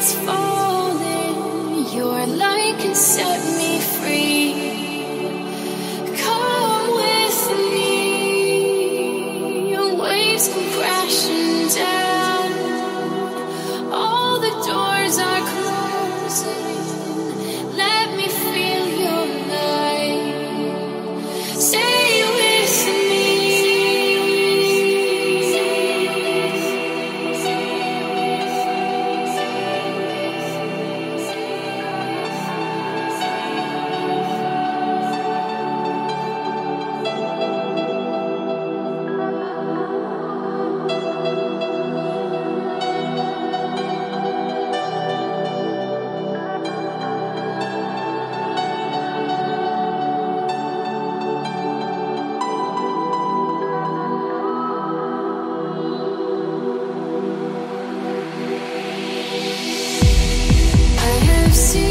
it's falling. Your light set crashing down. All the doors are closed. see